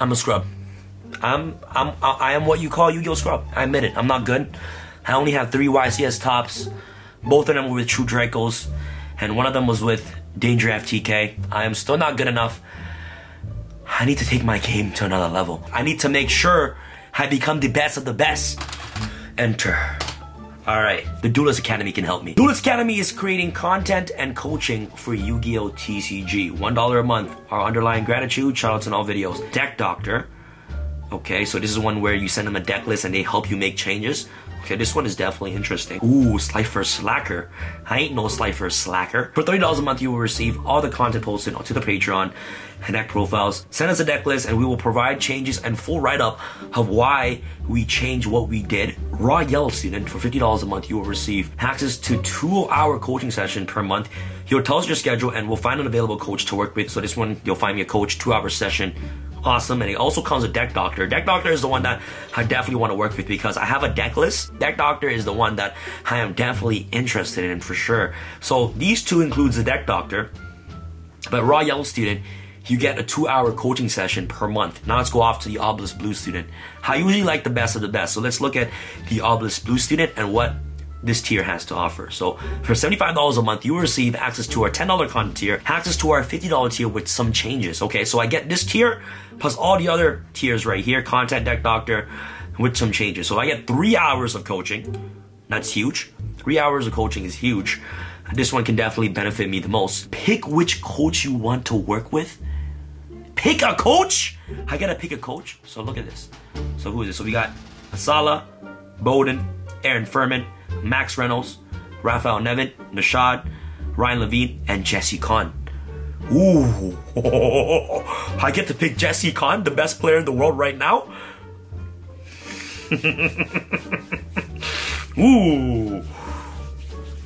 I'm a scrub. I'm I'm I am what you call Yu-Gi-Oh scrub. I admit it. I'm not good. I only have three YCS tops. Both of them were with True Dracos, and one of them was with Danger FTK. I am still not good enough. I need to take my game to another level. I need to make sure I become the best of the best. Enter. Alright, the Duelist Academy can help me. Duelist Academy is creating content and coaching for Yu-Gi-Oh! TCG. $1 a month. Our underlying gratitude, shoutouts in all videos. Deck Doctor. Okay, so this is one where you send them a deck list and they help you make changes. Okay, this one is definitely interesting. Ooh, Slifer Slacker. I ain't no Slifer Slacker. For $30 a month, you will receive all the content posted onto the Patreon and deck profiles. Send us a deck list and we will provide changes and full write-up of why we changed what we did. Ra Yellow student, for $50 a month, you will receive access to two-hour coaching session per month. He'll tell us your schedule and we'll find an available coach to work with. So this one, you'll find me a coach, two-hour session awesome. And it also comes with Deck Doctor. Deck Doctor is the one that I definitely want to work with because I have a deck list. Deck Doctor is the one that I am definitely interested in for sure. So these two includes the Deck Doctor, but Ra Yellow Student, you get a two hour coaching session per month. Now let's go off to the Obelisk Blue Student. I usually like the best of the best. So let's look at the Obelisk Blue Student and what this tier has to offer. So for $75 a month, you will receive access to our $10 content tier, access to our $50 tier with some changes. Okay, so I get this tier plus all the other tiers right here, content deck doctor, with some changes. So I get three hours of coaching. That's huge. Three hours of coaching is huge. This one can definitely benefit me the most. Pick which coach you want to work with. Pick a coach? I gotta pick a coach. So look at this. So who is this? So we got Asala, Bowden, Aaron Furman, Max Reynolds, Raphael Nevin, Nishad, Ryan Levine, and Jesse Kotton. Ooh, I get to pick Jesse Kotton, the best player in the world right now. Ooh,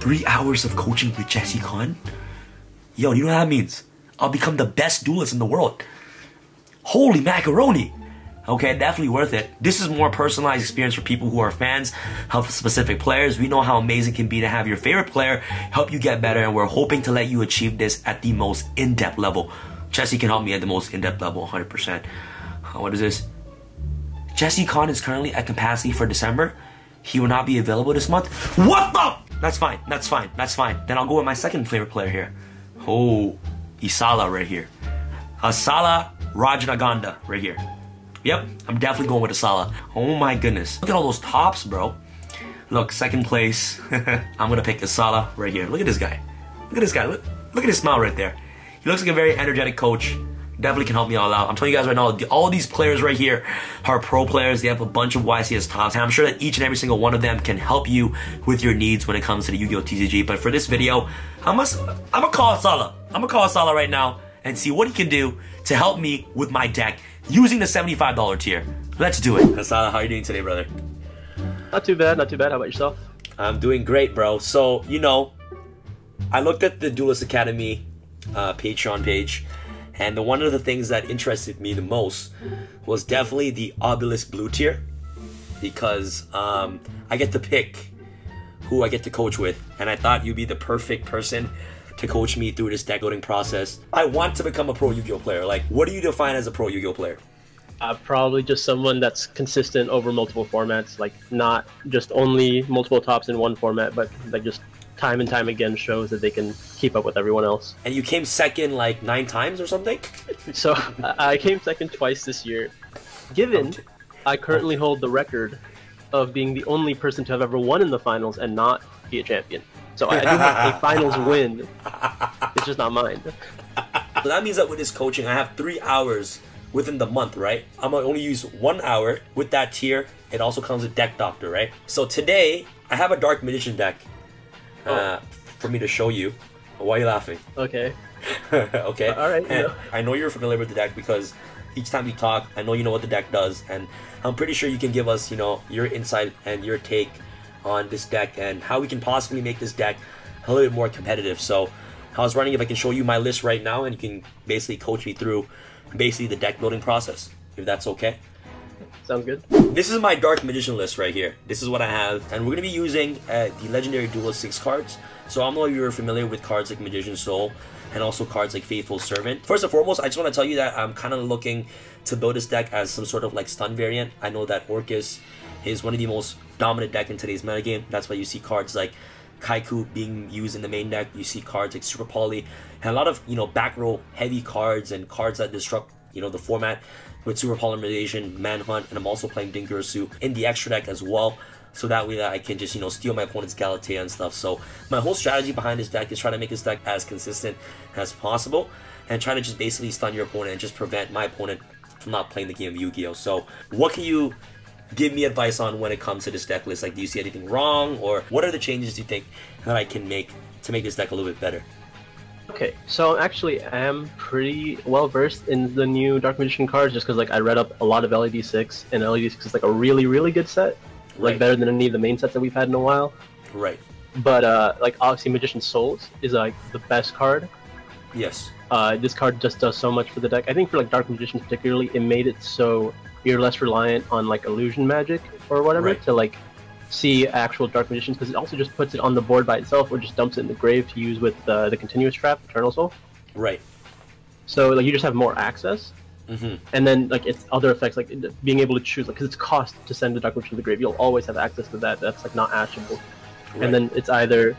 three hours of coaching with Jesse Kotton. Yo, you know what that means? I'll become the best duelist in the world. Holy macaroni! Okay, definitely worth it. This is more personalized experience for people who are fans of specific players. We know how amazing it can be to have your favorite player help you get better, and we're hoping to let you achieve this at the most in-depth level. Jesse can help me at the most in-depth level, 100%. Uh, what is this? Jesse Kotton is currently at capacity for December. He will not be available this month. What the? That's fine. That's fine. That's fine. Then I'll go with my second favorite player here. Oh, Isala right here. Asala Rajnaganda right here. Yep, I'm definitely going with Asala. Oh my goodness. Look at all those tops, bro. Look, second place. I'm gonna pick Asala right here. Look at this guy. Look at this guy. Look, look at his smile right there. He looks like a very energetic coach. Definitely can help me all out. I'm telling you guys right now, all these players right here are pro players. They have a bunch of YCS tops. And I'm sure that each and every single one of them can help you with your needs when it comes to the Yu-Gi-Oh! TCG. But for this video, I must, I'm gonna call Asala. I'm gonna call Asala right now and see what he can do to help me with my deck using the $75 tier. Let's do it. Asala, how are you doing today, brother? Not too bad, not too bad. How about yourself? I'm doing great, bro. So, you know, I looked at the Duelist Academy uh, Patreon page, and the, one of the things that interested me the most was definitely the Obelisk Blue tier, because um, I get to pick who I get to coach with, and I thought you'd be the perfect person to coach me through this deck building process. I want to become a pro Yu-Gi-Oh player. Like, what do you define as a pro Yu-Gi-Oh player? Uh, probably just someone that's consistent over multiple formats, like not just only multiple tops in one format, but like just time and time again shows that they can keep up with everyone else. And you came second like nine times or something? So I came second twice this year. Given I currently hold the record of being the only person to have ever won in the finals and not be a champion. So I do have a finals win. It's just not mine. So that means that with this coaching, I have three hours within the month, right? I'm gonna only use one hour with that tier. It also comes with Deck Doctor, right? So today, I have a Dark Magician deck uh, for me to show you. Why are you laughing? Okay. okay. All right, And yeah. I know you're familiar with the deck because each time you talk, I know you know what the deck does, and I'm pretty sure you can give us, you know, your insight and your take on this deck and how we can possibly make this deck a little bit more competitive. So I was running if I can show you my list right now, and you can basically coach me through basically the deck building process, if that's okay. Sounds good. This is my Dark Magician list right here. This is what I have, and we're gonna be using uh, the Legendary Duelist 6 cards. So I know if you're familiar with cards like Magician Soul. and also cards like Faithful Servant. First and foremost, I just want to tell you that I'm kind of looking to build this deck as some sort of like stun variant. I know that Orcust is one of the most dominant deck in today's metagame. That's why you see cards like Kycoo being used in the main deck. You see cards like Super Poly and a lot of you know back row heavy cards and cards that disrupt you know the format with Super Polymerization, Manhunt, and I'm also playing Dingirsu in the extra deck as well. So that way that I can just, you know, steal my opponent's Galatea and stuff. So my whole strategy behind this deck is try to make this deck as consistent as possible and try to just basically stun your opponent and just prevent my opponent from not playing the game of Yu-Gi-Oh! So what can you give me advice on when it comes to this deck list? Like, do you see anything wrong, or what are the changes you think that I can make to make this deck a little bit better? Okay, so actually I am pretty well versed in the new Dark Magician cards just because like I read up a lot of LED six and LED six is like a really really good set, like better than any of the main sets that we've had in a while. Right. But uh, like obviously, Magician Souls is like the best card. Yes. Uh, this card just does so much for the deck. I think for like Dark Magician particularly, it made it so you're less reliant on like illusion magic or whatever Right. to like see actual Dark Magicians because it also just puts it on the board by itself or just dumps it in the grave to use with uh, the continuous trap, Eternal Soul. Right. So like you just have more access, Mm-hmm. and then like it's other effects like being able to choose like because it's cost to send the Dark Magician to the grave. You'll always have access to that. That's like not actionable. Right. And then it's either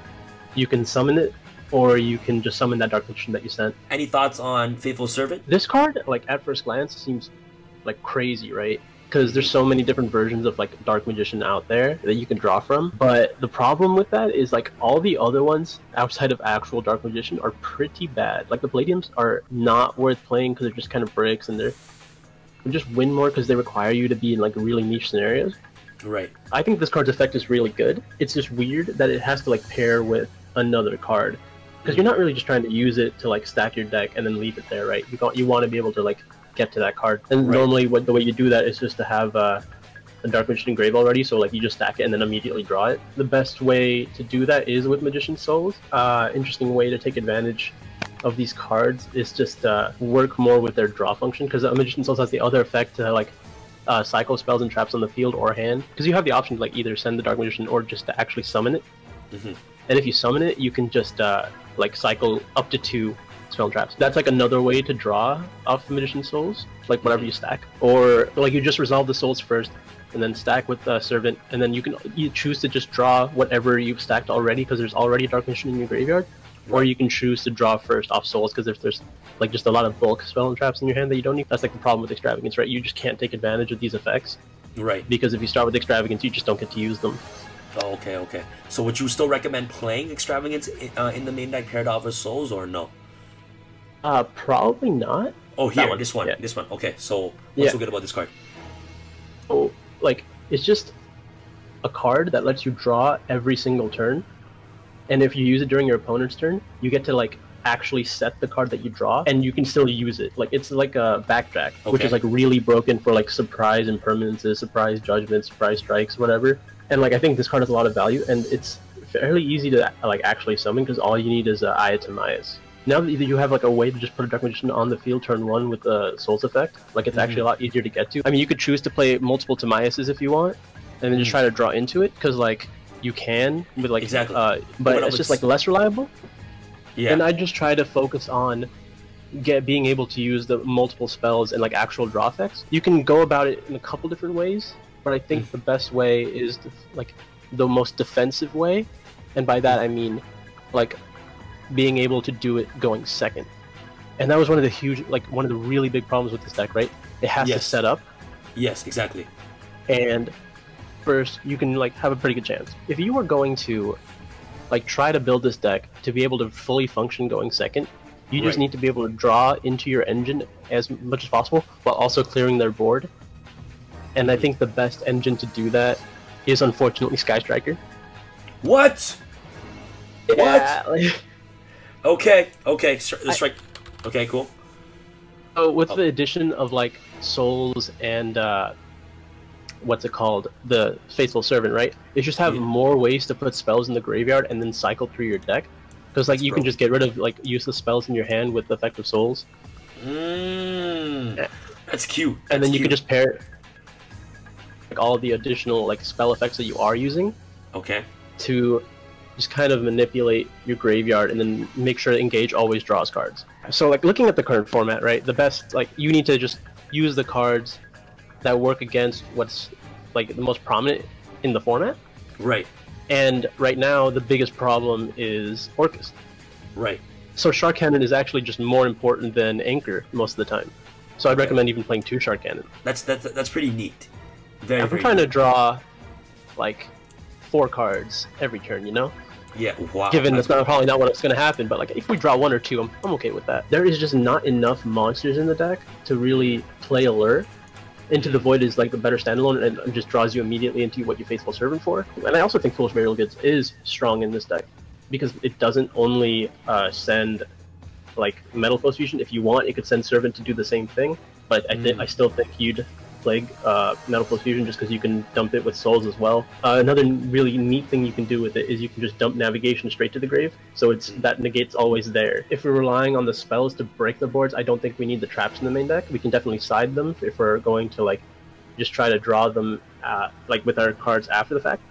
you can summon it or you can just summon that Dark Magician that you sent. any thoughts on Faithful Servant? This card, like at first glance, seems like crazy, right? Because there's so many different versions of like Dark Magician out there that you can draw from. But the problem with that is like all the other ones outside of actual Dark Magician are pretty bad. Like the Palladiums are not worth playing because they're just kind of bricks and they're they just win more because they require you to be in like really niche scenarios. Right. I think this card's effect is really good. It's just weird that it has to like pair with another card because you're not really just trying to use it to like stack your deck and then leave it there, right? You got you want to be able to like get to that card. And Right. normally, what the way you do that is just to have uh, a Dark Magician Grave already, so like you just stack it and then immediately draw it. The best way to do that is with Magician Souls. Uh, interesting way to take advantage of these cards is just uh, work more with their draw function because Magician Souls has the other effect to like uh, cycle spells and traps on the field or hand because you have the option to like either send the Dark Magician or just to actually summon it. Mhm. And if you summon it, you can just uh, like cycle up to two spell traps. That's like another way to draw off the Magician Souls, like whatever you stack, or like you just resolve the souls first. And then stack with the servant, and then you can you choose to just draw whatever you've stacked already because there's already a dark magician in your graveyard, or you can choose to draw first off souls because if there's like just a lot of bulk spell and traps in your hand that you don't need. That's like the problem with extravagance, right? You just can't take advantage of these effects Right. because if you start with extravagance, you just don't get to use them. Oh, okay, okay. So would you still recommend playing Extravagance i- uh, in the main deck paired off with Souls or no? Uh, probably not. Oh, here, one, this one, yeah. this one. Okay, so what's Yeah. so good about this card? Oh, like it's just a card that lets you draw every single turn, and if you use it during your opponent's turn, you get to like actually set the card that you draw, and you can still use it. Like it's like a backtrack, which is like really broken for like surprise impermanences, surprise judgments, surprise strikes, whatever. And like I think this card has a lot of value, and it's fairly easy to like actually summon because all you need is uh, Eye of Timaeus. Now that you have like a way to just put a Dark Magician on the field turn one with the Souls effect, like it's actually a lot easier to get to. I mean, you could choose to play multiple Timaeuses if you want, and then just Mhm. try to draw into it because like you can with like Exactly. uh, but But it's just like less reliable. Yeah. And I just try to focus on get being able to use the multiple spells and like actual draw effects. You can go about it in a couple different ways, but I think Mm. the best way is to, like the most defensive way, and by that I mean like being able to do it going second. And that was one of the huge like one of the really big problems with this deck, right? It has to set up yes, exactly. and first you can like have a pretty good chance if you were going to like try to build this deck to be able to fully function going second you just need to be able to draw into your engine as much as possible while also clearing their board and i mm-hmm. think the best engine to do that is unfortunately sky striker What? yeah, like, Okay, okay. Stri- I- strike. Okay, cool. so with Oh. the addition of like souls and uh what's it called the faithful servant right they just have Yeah. more ways to put spells in the graveyard and then cycle through your deck because like That's you can just get rid of like useless spells in your hand with effective souls Mmm. That's cute. and then That's you can just pair like all the additional like spell effects that you are using Okay. to just kind of manipulate your graveyard and then make sure engage always draws cards. So like looking at the current format, right? The best like you need to just use the cards that work against what's like the most prominent in the format. Right. And right now the biggest problem is Orcust. Right. So Shark Cannon is actually just more important than Anchor most of the time. So I'd Okay. recommend even playing two Shark Cannon. That's that's that's pretty neat. Very. I'm very trying to draw like four cards every turn, you know? Yeah. Wow. Given that's not probably not what's going to happen, but like if we draw one or two, I'm, I'm okay with that. There is just not enough monsters in the deck to really play a lure. Into the Void is like the better standalone and just draws you immediately into what you Faithful Servant for. And I also think Foolish Burial Goods is strong in this deck because it doesn't only uh, send like Metal Flow Fusion. If you want, it could send Servant to do the same thing. But I, thi- Mm. I still think you'd Plague uh, Metal Flow Fusion just because you can dump it with Souls as well. Uh, another really neat thing you can do with it is you can just dump Navigation straight to the grave, so it's that negate's always there. If we're relying on the spells to break the boards, I don't think we need the traps in the main deck. We can definitely side them if we're going to like just try to draw them uh, like with our cards after the fact.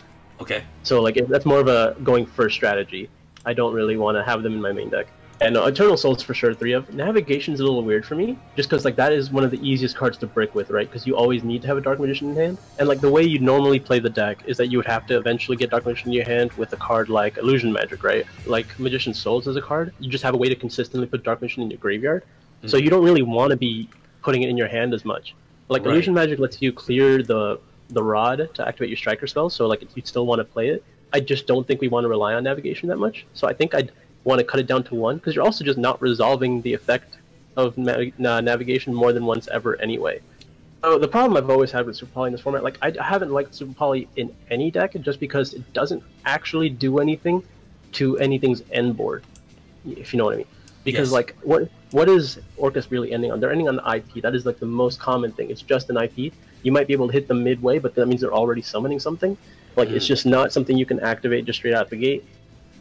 Okay. So like if that's more of a going first strategy. I don't really want to have them in my main deck. And uh, Eternal Souls for sure three of. Navigation's a little weird for me, just because like that is one of the easiest cards to break with, right? Because you always need to have a Dark Magician in hand. And like the way you normally play the deck is that you would have to eventually get Dark Magician in your hand with a card like Illusion Magic, right? Like Magician Souls as a card, you just have a way to consistently put Dark Magician in your graveyard. So you don't really want to be putting it in your hand as much. Like Right. Illusion Magic lets you clear the the rod to activate your striker spell, so like you'd still want to play it. I just don't think we want to rely on navigation that much. So I think I'd want to cut it down to one because you're also just not resolving the effect of na- na- navigation more than once ever anyway. So the problem I've always had with Super Poly in this format, like I, I haven't liked Super Poly in any deck just because it doesn't actually do anything to anything's end board, if you know what I mean. Because Yes. like what what is Orcust really ending on? They're ending on the IP. That is like the most common thing. It's just an IP. You might be able to hit them midway, but that means they're already summoning something. Like it's Mm. just not something you can activate just straight out the gate.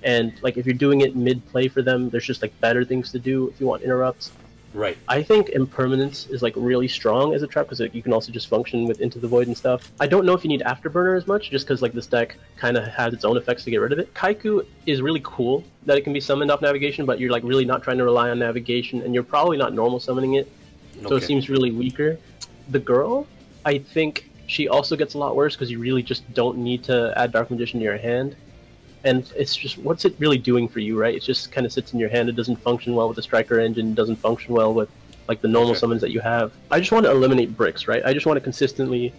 And like if you're doing it mid play for them, there's just like better things to do if you want interrupts. Right. I think impermanence is like really strong as a trap because you can also just function with into the void and stuff. I don't know if you need afterburner as much, just because like this deck kind of has its own effects to get rid of it. Kycoo is really cool that it can be summoned off navigation, but you're like really not trying to rely on navigation, and you're probably not normal summoning it, so it seems really weaker. The girl, I think she also gets a lot worse because you really just don't need to add Dark Magician to your hand. And it's just, what's it really doing for you, right? It just kind of sits in your hand. It doesn't function well with the Striker engine. It doesn't function well with like the normal Okay. summons that you have. I just want to eliminate bricks, right? I just want to consistently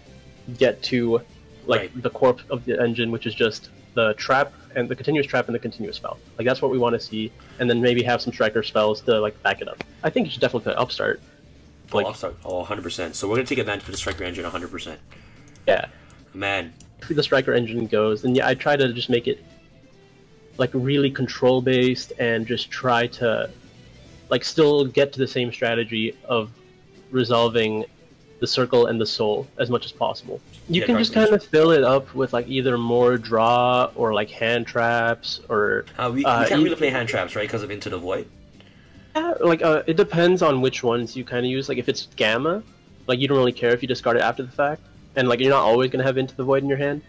get to like Right. the core of the engine, which is just the trap and the continuous trap and the continuous spell. Like that's what we want to see, and then maybe have some striker spells to like back it up. I think you should definitely put upstart. Oh, like- I'll start. Oh, 100%. So we're gonna take advantage of the striker engine 100%. Yeah, Man. if the striker engine goes, then yeah, I try to just make it like really control based and just try to like still get to the same strategy of resolving the circle and the soul as much as possible. You Yeah, can just kind of fill it up with like either more draw or like hand traps or Uh, we, Uh, we can't really play hand traps, right? Because of Into the Void. Yeah, like uh, it depends on which ones you kind of use. Like if it's gamma, like you don't really care if you discard it after the fact, and like you're not always gonna have into the void in your hand,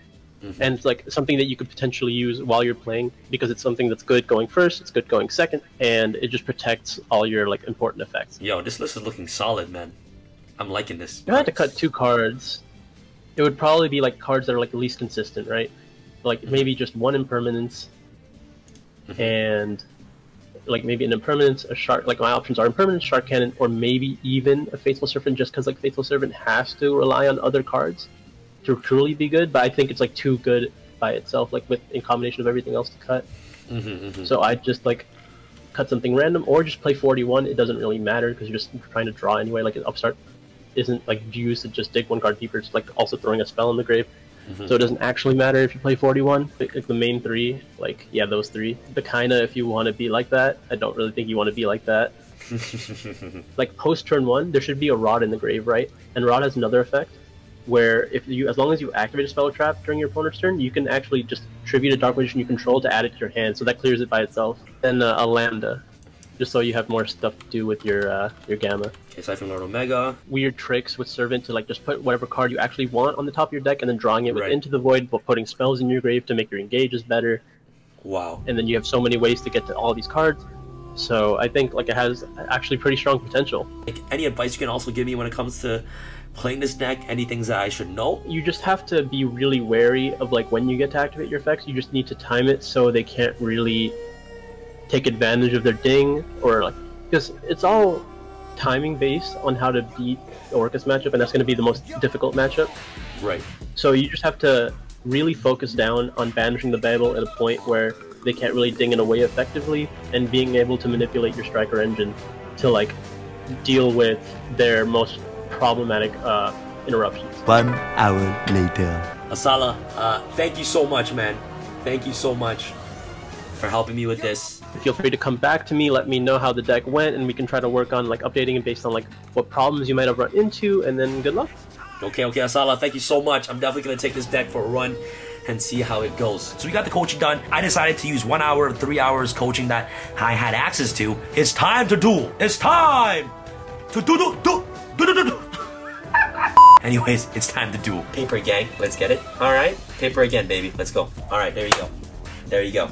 Mhm. and like something that you could potentially use while you're playing because it's something that's good going first, it's good going second, and it just protects all your like important effects. Yo, this list is looking solid, man. I'm liking this. If I had to cut two cards, it would probably be like cards that are like least consistent, right? Like maybe just one impermanence, Mhm. and like maybe an impermanence, a shark. Like my options are impermanence, shark cannon, or maybe even a faithful servant, just because like faithful servant has to rely on other cards to truly be good. But I think it's like too good by itself, like with in combination of everything else to cut. Mm-hmm, hmm So I just like cut something random, or just play 41. It doesn't really matter because you're just trying to draw anyway. Like an upstart isn't like used to just dig one card deeper. It's like also throwing a spell in the grave. Mhm. So it doesn't actually matter if you play 41. Like like the main three, like yeah, those three. The kinda if you want to be like that. I don't really think you want to be like that. Like post turn one, there should be a rod in the grave, right? And rod has another effect where if you as long as you activate a spell trap during your opponent's turn, you can actually just tribute a dark magician you control to add it to your hand, so that clears it by itself. Then uh, a lambda, just so you have more stuff to do with your uh, your gamma. okay, Psy-Framelord Omega. Weird tricks with servant to like just put whatever card you actually want on the top of your deck and then drawing it with Right. into the void, but putting spells in your grave to make your engages better. Wow. and then you have so many ways to get to all these cards. So I think like it has actually pretty strong potential. Like, any advice you can also give me when it comes to playing this deck? anything that I should know? You just have to be really wary of like when you get to activate your effects. You just need to time it so they can't really take advantage of their ding or like because it's all timing based on how to beat the Orcust matchup, and that's going to be the most difficult matchup. Right. So you just have to really focus down on banishing the Babel at a point where they can't really ding it away effectively, and being able to manipulate your striker engine to like deal with their most problematic uh, interruptions. One hour later. Asala, uh, thank you so much, man. Thank you so much for helping me with this. Feel free to come back to me, let me know how the deck went, and we can try to work on like updating it based on like what problems you might have run into, and then good luck. Okay, okay, Asala, thank you so much. I'm definitely gonna take this deck for a run and see how it goes. So we got the coaching done. I decided to use one hour, three hours coaching that I had access to. It's time to duel. It's time to do do do do do do. do. Anyways, it's time to duel. Paper gang, let's get it. All right, paper again, baby. Let's go. All right, there you go. There you go.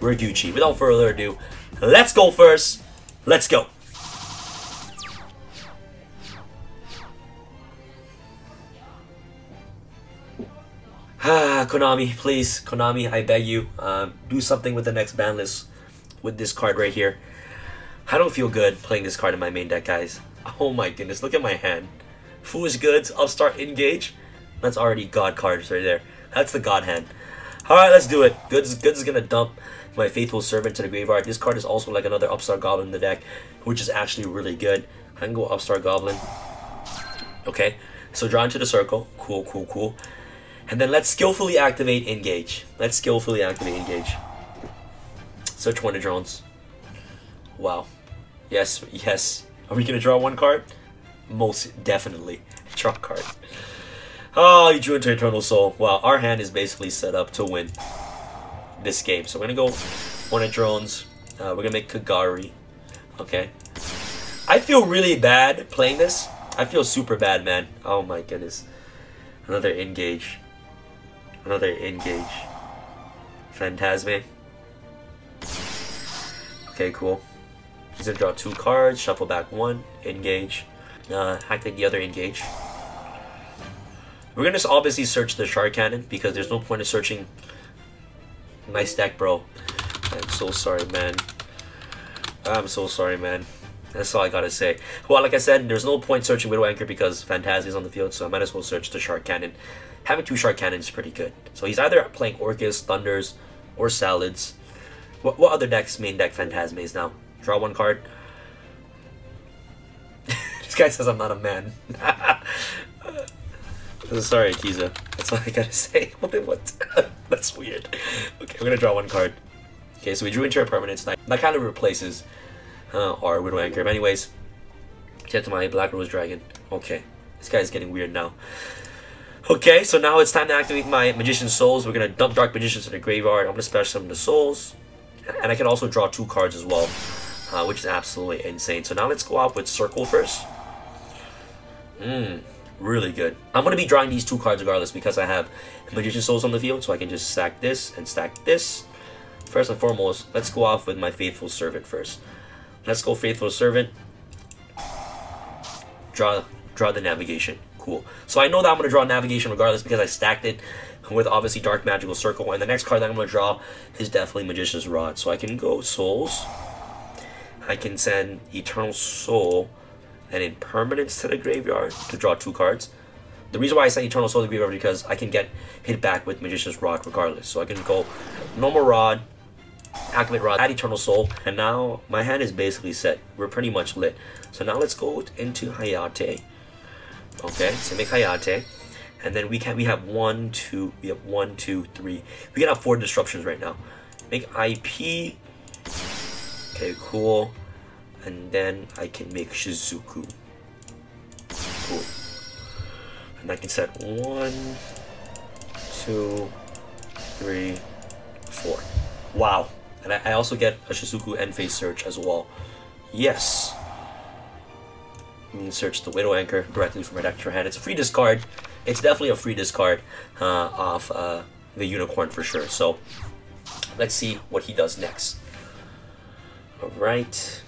We're Gucci. Without further ado, let's go first. Let's go. Ah, Konami, please, Konami, I beg you, um, do something with the next ban list with this card right here. I don't feel good playing this card in my main deck, guys. Oh my goodness, look at my hand. Foolish Goods, Upstart Engage. That's already God cards right there. That's the God hand. Alright, let's do it. Goods, Goods is gonna dump my Faithful Servant to the graveyard. This card is also like another Upstart Goblin in the deck, which is actually really good. I can go Upstart Goblin. Okay, so draw into the circle. Cool, cool, cool. And then let's skillfully activate Engage. Let's skillfully activate Engage. Search one of drones. Wow. Yes, yes. Are we gonna draw one card? Most definitely. Draw a card. Oh, you drew into Eternal Soul. Wow, our hand is basically set up to win this game. So we're gonna go one of drones. Uh, we're gonna make Kagari. Okay. I feel really bad playing this. I feel super bad, man. Oh my goodness. Another engage. Another engage. Phantasme. Okay, cool. He's gonna draw two cards, shuffle back one, engage. Uh, activate the other engage. We're gonna obviously search the Shark Cannon because there's no point in searching my stack, bro. I'm so sorry, man. I'm so sorry, man. That's all I gotta say. Well, like I said, there's no point searching Widow Anchor because Phantasy is on the field, so I might as well search the Shark Cannon. Having two Shark Cannons is pretty good. So he's either playing Orcust, Thunders, or Salads. What, what other decks main deck Phantasmes now? Draw one card. this guy says I'm not a man. Sorry, Akiza. That's all I gotta say. What? what? That's weird. Okay, we're gonna draw one card. Okay, so we drew into our permanents. That that kind of replaces uh, our Widow Anchor. But anyways, get to my Black Rose Dragon. Okay, this guy's getting weird now. Okay, so now it's time to activate my Magician Souls. We're gonna dump Dark Magicians to the graveyard. I'm gonna special summon the Souls. And I can also draw two cards as well, uh, which is absolutely insane. So now let's go off with Circle first. Mmm, really good. I'm going to be drawing these two cards regardless because I have Magician Souls on the field, so I can just stack this and stack this. First and foremost, let's go off with my Faithful Servant first. Let's go Faithful Servant. Draw, draw the Navigation. Cool. So I know that I'm going to draw Navigation regardless because I stacked it with obviously Dark Magical Circle. And the next card that I'm going to draw is definitely Magician's Rod. So I can go Souls. I can send Eternal Soul and Impermanence to the graveyard to draw two cards. The reason why I send Eternal Soul to the graveyard is because I can get hit back with Magician's Rod regardless. So I can go normal Rod, activate Rod, add Eternal Soul, and now my hand is basically set. We're pretty much lit. So now let's go into Hayate. Okay, so make Hayate. And then we can we have one, two, we have one, two, three. We can have four disruptions right now. Make IP. Okay, cool. And then I can make Shizuku. Cool. And I can set one, two, three, four. Wow. And I, also get a Shizuku end phase search as well. Yes. You can search the Widow Anchor directly from my deck to your hand. It's a free discard. It's definitely a free discard uh, off uh, the Unicorn for sure. So Let's see what he does next. Alright.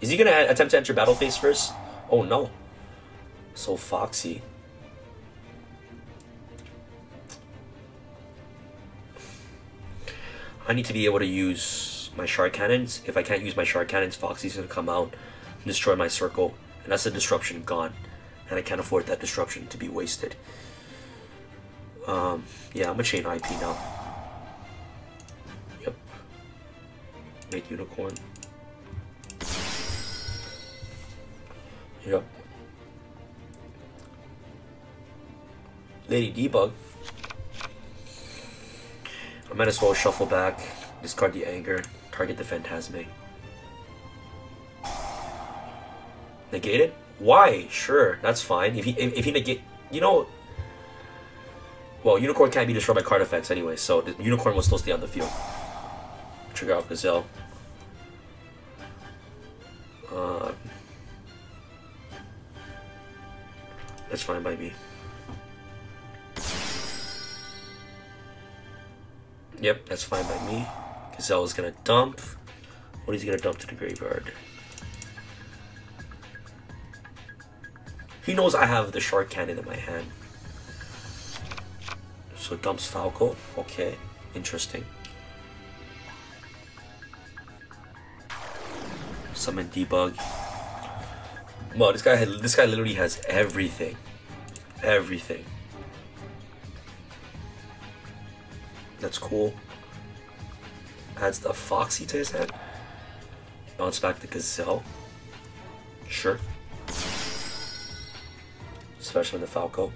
Is he gonna attempt to enter battle phase first? Oh no. So Foxy. I need to be able to use my Shark Cannons. If I can't use my Shark Cannons, Foxy's gonna come out and destroy my circle. And that's a disruption gone. And I can't afford that disruption to be wasted. Um, yeah, I'm gonna chain IP now. Unicorn. Yep. Lady Debug. I might as well shuffle back, discard the anger, target the Phantasme. Negate it? Why? Sure, that's fine. If he if, if he negate, you know. Well, unicorn can't be destroyed by card effects anyway, so the unicorn will still stay on the field. Trigger out Gazelle. Uh, that's fine by me. Yep, that's fine by me. Gazelle is gonna dump. What is he gonna dump to the graveyard? He knows I have the shark cannon in my hand. So dumps Falco. Okay, interesting. Summon debug. Well, this guy this guy literally has everything, everything. That's cool. Adds the Foxy to his hand. Bounce back the Gazelle. Sure. Especially the Falco.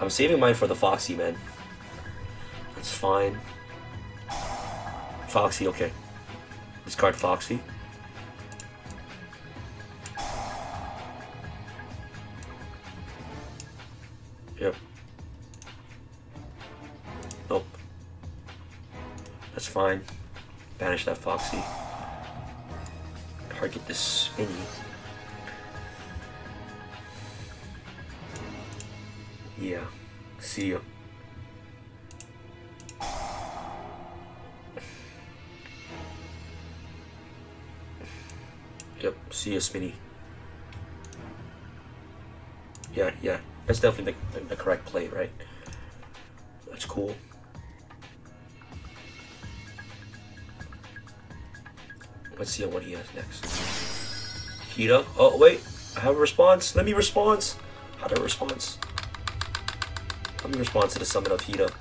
I'm saving mine for the Foxy, man. That's fine. Foxy, okay. Discard Foxy. Yep. Nope. That's fine. Banish that Foxy. Target this Spinny. Yeah. See ya. Yep, see ya, Spinny. Yeah, yeah. That's definitely the, the, the correct play, right? That's cool. Let's see what he has next. Hiita. Oh, wait. I have a response. Let me response. How do I response? Let me respond to the summon of Hiita.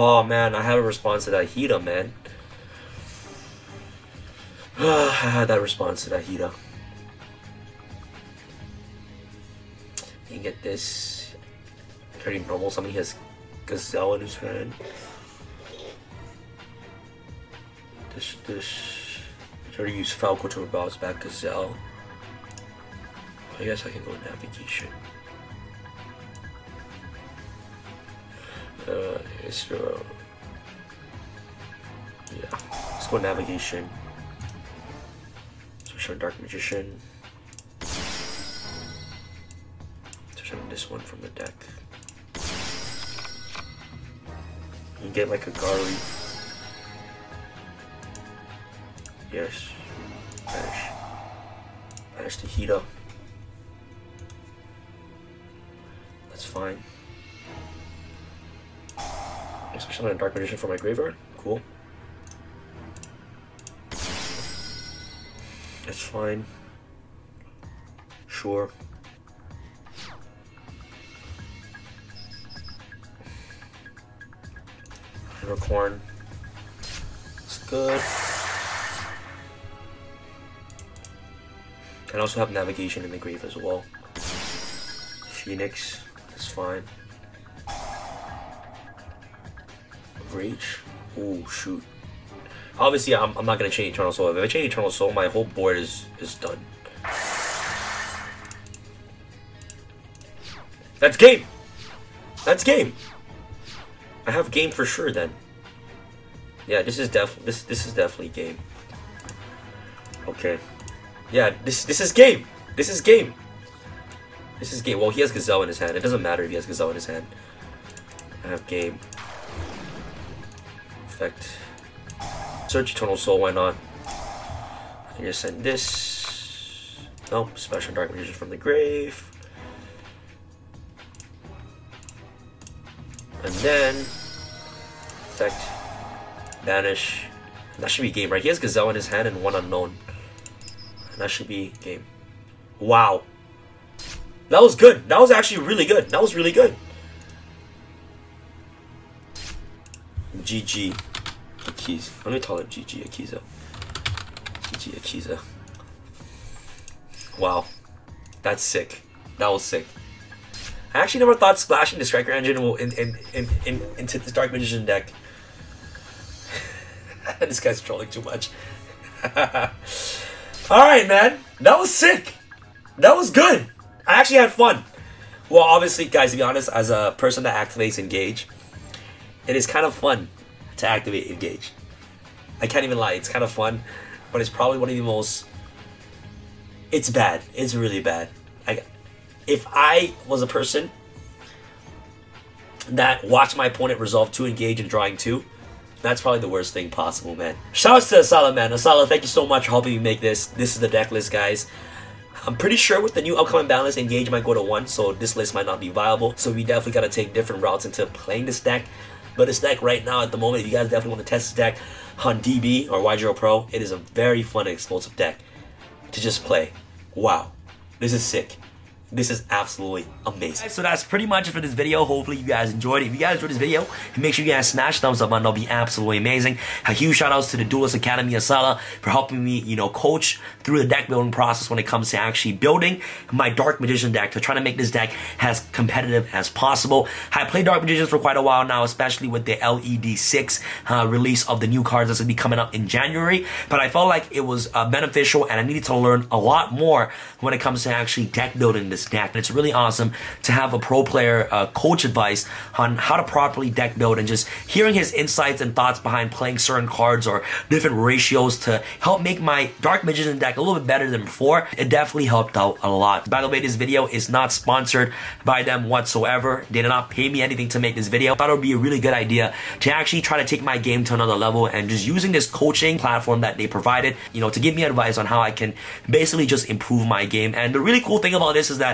Oh man, I have a response to that Hiita, man. I had that response to that Hiita. You get this. Pretty normal. Somebody has Gazelle in his hand. This, this. Try to use Falco to bounce back Gazelle. I guess I can go navigation. Uh, uh, yeah. Let's go navigation. So show Dark Magician. Show this one from the deck. You get like a Gary. Yes. Banish. Banish the heat up. Especially on a Dark Magician for my graveyard. Cool. That's fine. Sure. Unicorn. It's good. And also have navigation in the grave as well. Phoenix. That's fine. Rage? Oh shoot. Obviously, I'm, I'm not gonna chain Eternal Soul. If I chain Eternal Soul, my whole board is is done. That's game. That's game. I have game for sure then. Yeah, this is def this this is definitely game. Okay. Yeah, this this is game. This is game. This is game. Well, he has Gazelle in his hand. It doesn't matter if he has Gazelle in his hand. I have game. Effect. Search Eternal Soul, why not? I can just send this. Nope, Special Dark Magician from the Grave. And then, effect, banish. And that should be game, right? He has Gazelle in his hand and one unknown. And that should be game. Wow. That was good. That was actually really good. That was really good. GG. Let me call it GG Akiza. GG Akiza. Wow. That's sick. That was sick. I actually never thought splashing the Striker engine will in, in, in, in, into this Dark Magician deck. this guy's trolling too much. Alright, man. That was sick. That was good. I actually had fun. Well, obviously, guys, to be honest, as a person that activates Engage, it is kind of fun to activate Engage. I can't even lie, it's kind of fun, but it's probably one of the most. It's bad. It's really bad. I, if I was a person that watched my opponent resolve two engage and drawing two, that's probably the worst thing possible, man. Shoutouts to Asala, man. Asala, thank you so much for helping me make this. This is the deck list, guys. I'm pretty sure with the new upcoming balance, Engage might go to 1, so this list might not be viable. So we definitely gotta take different routes into playing this deck. But this deck right now, at the moment, if you guys definitely want to test this deck on DB or YGO Pro, it is a very fun and explosive deck to just play. Wow. This is sick. This is absolutely amazing. So that's pretty much it for this video. Hopefully you guys enjoyed it. If you guys enjoyed this video, make sure you guys smash thumbs up button. That'll be absolutely amazing. A huge shout outs to the Duelist Academy Asala for helping me, you know, coach through the deck building process when it comes to actually building my Dark Magician deck to try to make this deck as competitive as possible. I played Dark Magicians for quite a while now, especially with the LED6 uh, release of the new cards that's going to be coming up in January. But I felt like it was uh, beneficial and I needed to learn a lot more when it comes to actually deck building this deck. And it's really awesome to have a pro player uh, coach advice on how to properly deck build and just hearing his insights and thoughts behind playing certain cards or different ratios to help make my Dark Magician deck a little bit better than before. It definitely helped out a lot. By the way, this video is not sponsored by them whatsoever. They did not pay me anything to make this video. I thought it would be a really good idea to actually try to take my game to another level and just using this coaching platform that they provided, you know, to give me advice on how I can basically just improve my game. And the really cool thing about this is that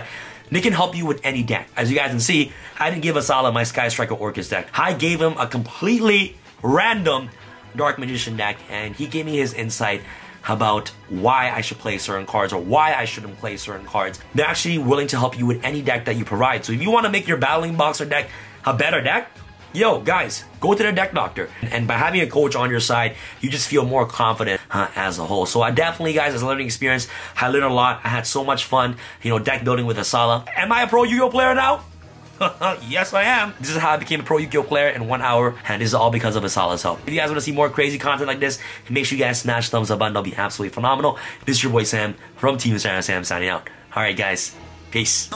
they can help you with any deck. As you guys can see, I didn't give Asala my Sky Striker Orcust deck. I gave him a completely random Dark Magician deck, and he gave me his insight about why I should play certain cards or why I shouldn't play certain cards. They're actually willing to help you with any deck that you provide. So if you want to make your Battling Boxer deck a better deck, yo, guys, go to the deck doctor. And by having a coach on your side, you just feel more confident as a whole. So I definitely, guys, as a learning experience, I learned a lot. I had so much fun, you know, deck building with Asala. Am I a pro Yu-Gi-Oh player now? yes, I am. This is how I became a pro Yu-Gi-Oh player in one hour, and this is all because of Asala's help. If you guys want to see more crazy content like this, make sure you guys smash thumbs up button. That'll be absolutely phenomenal. This is your boy Sam from Team Sam Sam signing out. All right, guys. Peace.